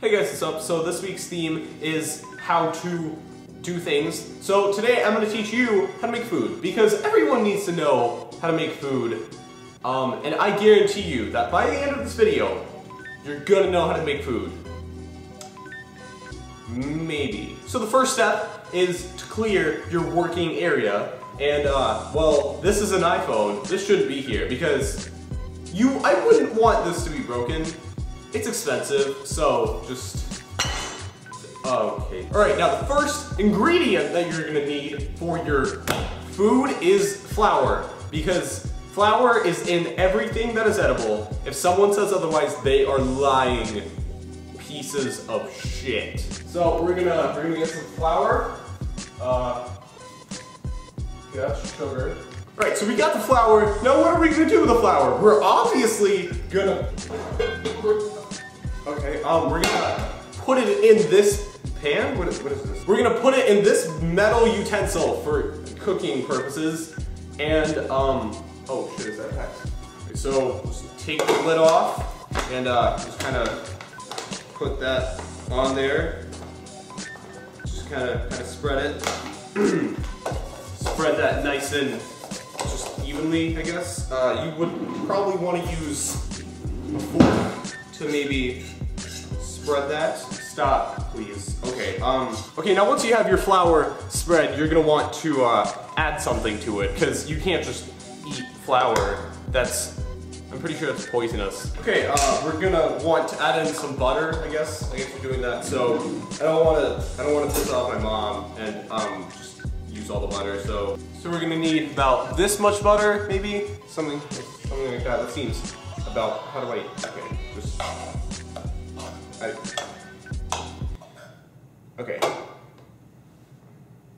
Hey guys, what's up? So this week's theme is how to do things. So today I'm going to teach you how to make food because everyone needs to know how to make food. Um, and I guarantee you that by the end of this video, you're going to know how to make food. Maybe. So the first step is to clear your working area. And uh, well, this is an iPhone. This shouldn't be here because you, I wouldn't want this to be broken. It's expensive, so just, okay. All right, now the first ingredient that you're gonna need for your food is flour because flour is in everything that is edible. If someone says otherwise, they are lying pieces of shit. So we're gonna, we're gonna get some flour. Uh, yeah, sugar. All right, so we got the flour. Now what are we gonna do with the flour? We're obviously gonna, okay, um, we're gonna put it in this pan. What is, what is this? We're gonna put it in this metal utensil for cooking purposes. And, um, oh shit, is that text? Okay, so take the lid off and uh, just kind of put that on there. Just kind of kind of spread it. spread that nice and just evenly, I guess. Uh, you would probably want to use a fork to maybe spread that. Stop, please. Okay, um, okay, now once you have your flour spread, you're gonna want to uh, add something to it, because you can't just eat flour. That's, I'm pretty sure that's poisonous. Okay, uh, we're gonna want to add in some butter, I guess. I guess we're doing that. So, I don't wanna, I don't wanna piss off my mom and um, just use all the butter. So, so we're gonna need about this much butter, maybe? Something, something like that. That seems about, how do I, okay, just, I, Okay.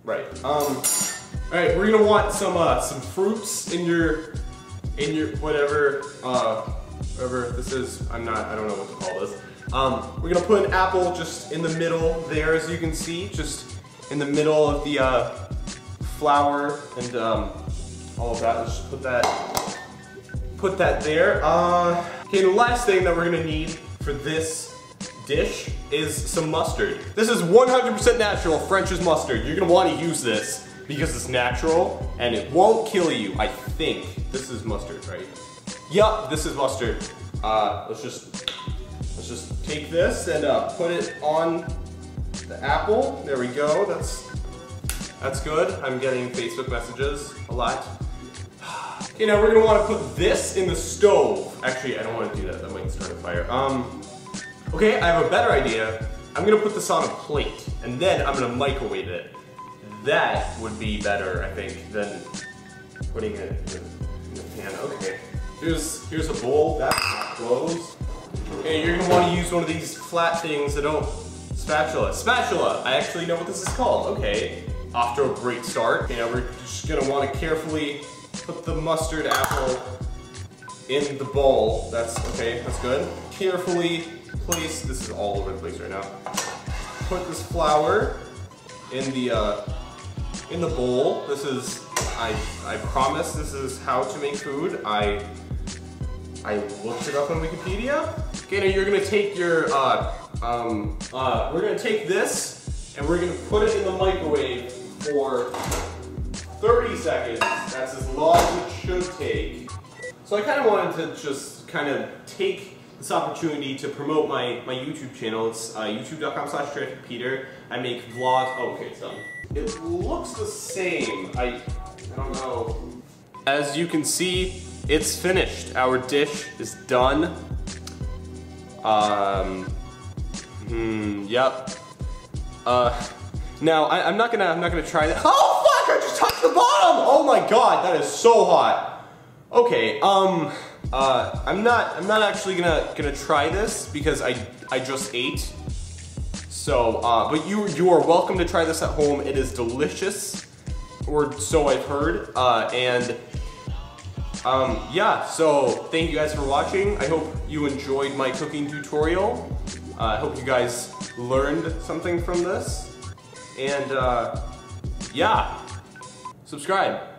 Right. Um. All right. We're gonna want some uh, some fruits in your in your whatever uh whatever this is. I'm not. I don't know what to call this. Um. We're gonna put an apple just in the middle there, as you can see, just in the middle of the uh, flour and um, all of that. Let's just put that put that there. Uh. Okay. The last thing that we're gonna need for this dish is some mustard. This is 100% natural French's mustard. You're gonna wanna use this because it's natural and it won't kill you, I think. This is mustard, right? Yup, this is mustard. Uh, let's just, let's just take this and uh, put it on the apple. There we go, that's, that's good. I'm getting Facebook messages a lot. Okay, now we're gonna wanna put this in the stove. Actually, I don't wanna do that, that might start a fire. Um, Okay, I have a better idea. I'm gonna put this on a plate, and then I'm gonna microwave it. That would be better, I think, than putting it in the pan. Okay, here's, here's a bowl, that's closed. Okay, you're gonna wanna use one of these flat things that don't, spatula. Spatula, I actually know what this is called. Okay, off to a great start. Okay, now we're just gonna wanna carefully put the mustard apple in the bowl. That's, okay, that's good. Carefully place, this is all over the place right now. Put this flour in the uh, in the bowl. This is, I, I promise this is how to make food. I, I looked it up on Wikipedia. Okay, now you're gonna take your, uh, um, uh, we're gonna take this and we're gonna put it in the microwave for 30 seconds. That's as long as it should take. So I kind of wanted to just kind of take this opportunity to promote my, my YouTube channel. It's uh, youtube.com slash terrificpeter. I make vlogs. Oh, okay, it's done. It looks the same. I, I don't know. As you can see, it's finished. Our dish is done. Um, hmm, yep. Uh, now I, am not gonna, I'm not gonna try that. Oh the bottom. Oh my god, that is so hot. Okay, um. Uh, I'm not, I'm not actually gonna, gonna try this because I, I just ate. So, uh, but you, you are welcome to try this at home. It is delicious, or so I've heard. Uh, and um, yeah, so thank you guys for watching. I hope you enjoyed my cooking tutorial. Uh, I hope you guys learned something from this. And uh, yeah, subscribe.